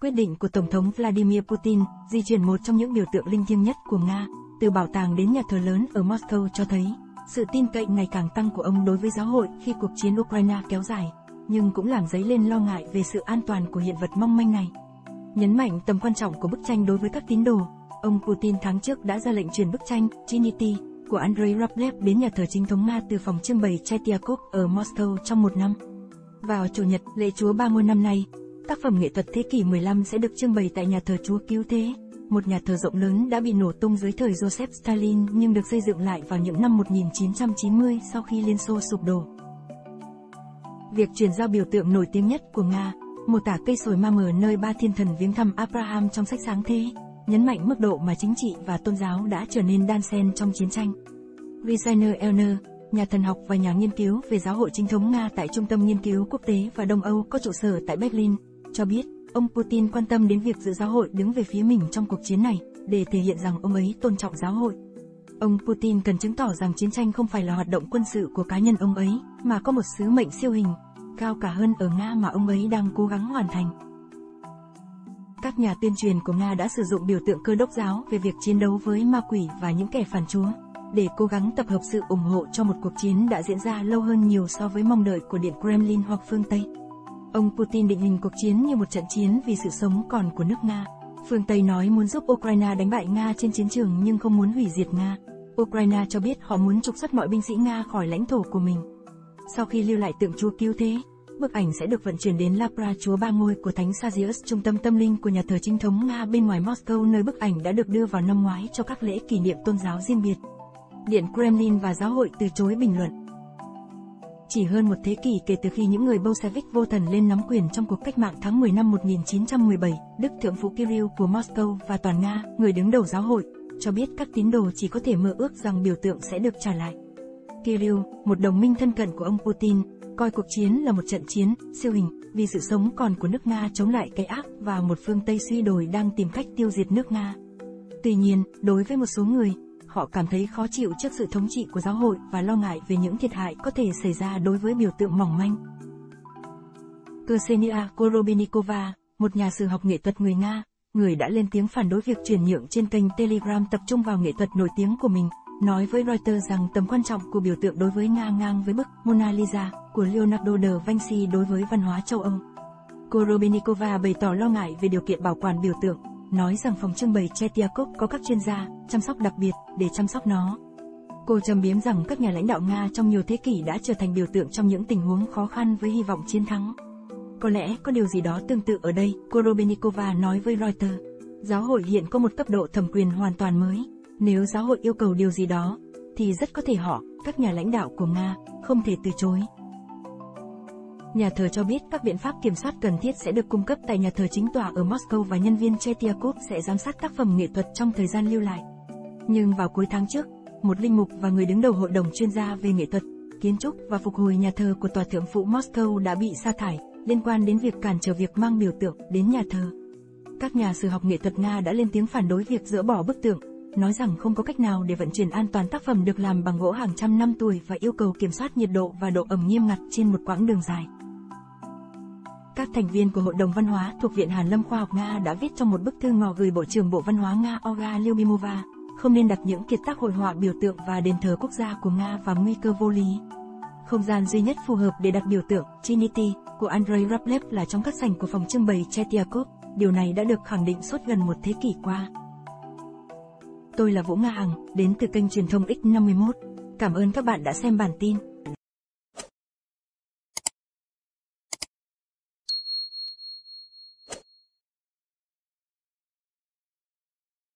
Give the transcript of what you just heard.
Quyết định của Tổng thống Vladimir Putin di chuyển một trong những biểu tượng linh thiêng nhất của Nga, từ bảo tàng đến nhà thờ lớn ở Moscow cho thấy sự tin cậy ngày càng tăng của ông đối với giáo hội khi cuộc chiến Ukraine kéo dài, nhưng cũng làm dấy lên lo ngại về sự an toàn của hiện vật mong manh này. Nhấn mạnh tầm quan trọng của bức tranh đối với các tín đồ, ông Putin tháng trước đã ra lệnh chuyển bức tranh Trinity của Andrei Rublev đến nhà thờ chính thống Nga từ phòng trưng bày Chetiakov ở Moscow trong một năm. Vào Chủ nhật, lễ Chúa ba ngôi năm nay, tác phẩm nghệ thuật thế kỷ 15 sẽ được trưng bày tại nhà thờ Chúa Cứu Thế, một nhà thờ rộng lớn đã bị nổ tung dưới thời Joseph Stalin nhưng được xây dựng lại vào những năm 1990 sau khi Liên Xô sụp đổ. Việc chuyển giao biểu tượng nổi tiếng nhất của Nga, mô tả cây sồi ma mờ nơi ba thiên thần viếng thăm Abraham trong sách sáng thế, nhấn mạnh mức độ mà chính trị và tôn giáo đã trở nên đan xen trong chiến tranh. Resigner Elner, nhà thần học và nhà nghiên cứu về giáo hội chính thống Nga tại Trung tâm Nghiên cứu Quốc tế và Đông Âu có trụ sở tại Berlin, cho biết, ông Putin quan tâm đến việc giữ giáo hội đứng về phía mình trong cuộc chiến này, để thể hiện rằng ông ấy tôn trọng giáo hội. Ông Putin cần chứng tỏ rằng chiến tranh không phải là hoạt động quân sự của cá nhân ông ấy, mà có một sứ mệnh siêu hình, cao cả hơn ở Nga mà ông ấy đang cố gắng hoàn thành. Các nhà tuyên truyền của Nga đã sử dụng biểu tượng cơ đốc giáo về việc chiến đấu với ma quỷ và những kẻ phản chúa, để cố gắng tập hợp sự ủng hộ cho một cuộc chiến đã diễn ra lâu hơn nhiều so với mong đợi của Điện Kremlin hoặc phương Tây. Ông Putin định hình cuộc chiến như một trận chiến vì sự sống còn của nước Nga. Phương Tây nói muốn giúp Ukraine đánh bại Nga trên chiến trường nhưng không muốn hủy diệt Nga. Ukraine cho biết họ muốn trục xuất mọi binh sĩ Nga khỏi lãnh thổ của mình. Sau khi lưu lại tượng Chúa Cứu Thế, bức ảnh sẽ được vận chuyển đến Lapra Chúa Ba Ngôi của Thánh Sagius, trung tâm tâm linh của nhà thờ chính thống Nga bên ngoài Moscow nơi bức ảnh đã được đưa vào năm ngoái cho các lễ kỷ niệm tôn giáo riêng biệt. Điện Kremlin và giáo hội từ chối bình luận. Chỉ hơn một thế kỷ kể từ khi những người Bolshevik vô thần lên nắm quyền trong cuộc cách mạng tháng 10 năm 1917, Đức Thượng phụ Kirill của Moscow và toàn Nga, người đứng đầu giáo hội, cho biết các tín đồ chỉ có thể mơ ước rằng biểu tượng sẽ được trả lại. Kirill, một đồng minh thân cận của ông Putin, coi cuộc chiến là một trận chiến, siêu hình, vì sự sống còn của nước Nga chống lại cái ác và một phương Tây suy đồi đang tìm cách tiêu diệt nước Nga. Tuy nhiên, đối với một số người, họ cảm thấy khó chịu trước sự thống trị của giáo hội và lo ngại về những thiệt hại có thể xảy ra đối với biểu tượng mỏng manh. Ksenia Korobenikova, một nhà sử học nghệ thuật người Nga, người đã lên tiếng phản đối việc chuyển nhượng trên kênh Telegram tập trung vào nghệ thuật nổi tiếng của mình, nói với Reuters rằng tầm quan trọng của biểu tượng đối với Nga ngang với bức Mona Lisa của Leonardo da Vinci đối với văn hóa châu Âu. Korobenikova bày tỏ lo ngại về điều kiện bảo quản biểu tượng, nói rằng phòng trưng bày Chetiakov có các chuyên gia, chăm sóc đặc biệt, để chăm sóc nó. Cô trầm biếm rằng các nhà lãnh đạo Nga trong nhiều thế kỷ đã trở thành biểu tượng trong những tình huống khó khăn với hy vọng chiến thắng. Có lẽ có điều gì đó tương tự ở đây, Korobenikova nói với Reuters. Giáo hội hiện có một cấp độ thẩm quyền hoàn toàn mới. Nếu giáo hội yêu cầu điều gì đó, thì rất có thể họ, các nhà lãnh đạo của Nga, không thể từ chối. Nhà thờ cho biết các biện pháp kiểm soát cần thiết sẽ được cung cấp tại nhà thờ chính tòa ở Moscow và nhân viên Chetiakov sẽ giám sát tác phẩm nghệ thuật trong thời gian lưu lại. Nhưng vào cuối tháng trước, một linh mục và người đứng đầu hội đồng chuyên gia về nghệ thuật, kiến trúc và phục hồi nhà thờ của Tòa thượng phụ Moscow đã bị sa thải, liên quan đến việc cản trở việc mang biểu tượng đến nhà thờ. Các nhà sử học nghệ thuật Nga đã lên tiếng phản đối việc dỡ bỏ bức tượng, nói rằng không có cách nào để vận chuyển an toàn tác phẩm được làm bằng gỗ hàng trăm năm tuổi và yêu cầu kiểm soát nhiệt độ và độ ẩm nghiêm ngặt trên một quãng đường dài. Các thành viên của Hội đồng Văn hóa thuộc Viện Hàn Lâm Khoa học Nga đã viết trong một bức thư ngỏ gửi Bộ trưởng Bộ Văn hóa Nga Olga Lyubimova, không nên đặt những kiệt tác hội họa biểu tượng và đền thờ quốc gia của Nga vào nguy cơ vô lý. Không gian duy nhất phù hợp để đặt biểu tượng Trinity của Andrei Rublev là trong các sảnh của phòng trưng bày Chetiakov. Điều này đã được khẳng định suốt gần một thế kỷ qua. Tôi là Vũ Nga Hằng, đến từ kênh truyền thông X51. Cảm ơn các bạn đã xem bản tin.